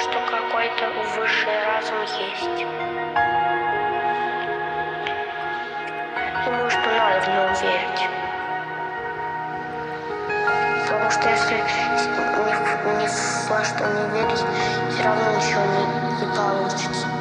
что какой-то высший разум есть. Думаю, что надо в него верить. Потому что если ни, ни во что не верить, все равно ничего не, не получится.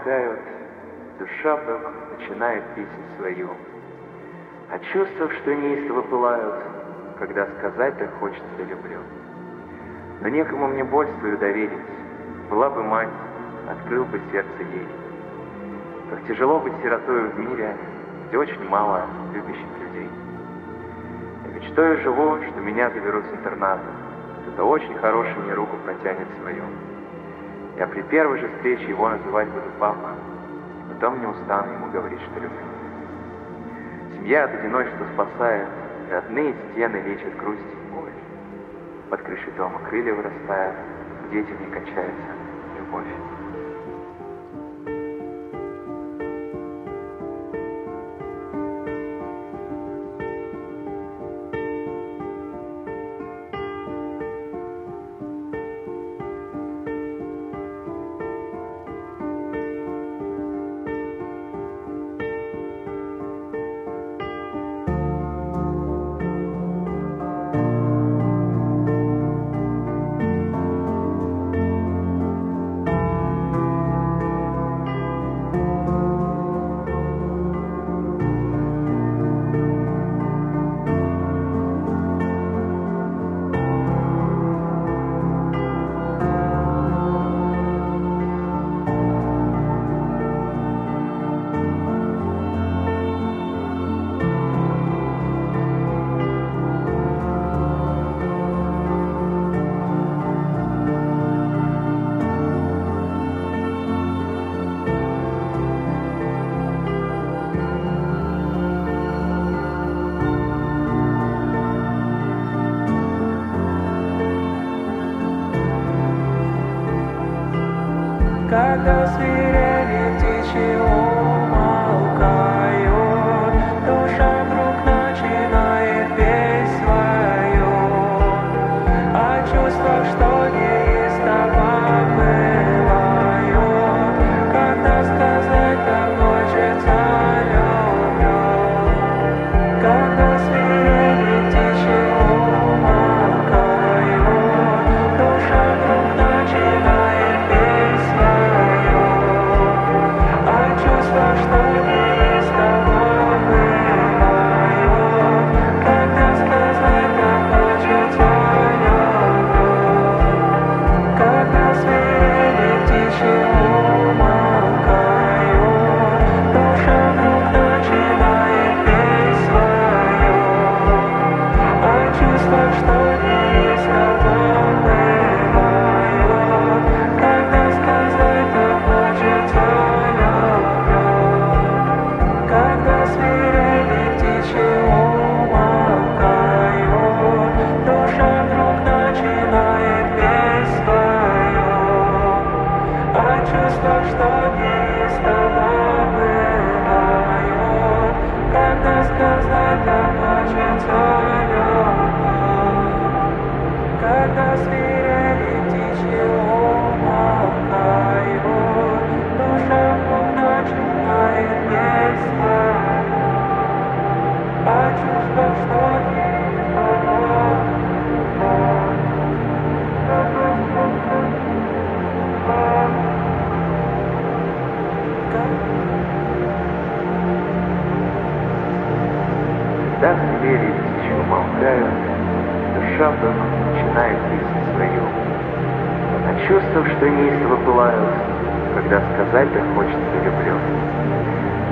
Умолкают, Душа вдруг начинает песнь свою. А чувства, что неистово пылают, Когда сказать так хочется люблю. Но некому мне боль свою доверить, Была бы мать, открыл бы сердце ей. Как тяжело быть сиротою в мире, Где очень мало любящих людей. Я мечтаю живу, что меня заберут с интерната, Кто-то очень хороший мне руку протянет свою. Я при первой же встрече его называть буду папа, потом не устану ему говорить, что люблю. Семья от одиночества спасает, родные стены лечат грусть и боль. Под крышей дома крылья вырастают, к детям не кончается любовь.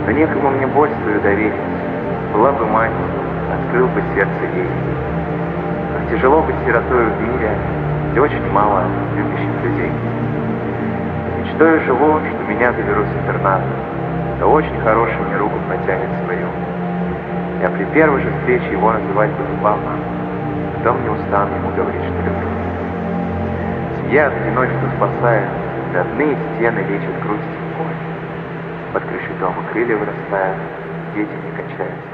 Но некому мне боль свою доверить, была бы мать, открыл бы сердце ей. Как тяжело быть сиротою в мире, где очень мало любящих людей. Мечтою живу, что меня заберут с интерната, да очень хороший мне руку протянет свою. Я при первой же встрече его называть буду папа, потом не устану ему говорить, что люблю. Семья от одиночества спасает, родные стены лечат грусть и боль. Под крышей дома крылья вырастают, дети не кончаются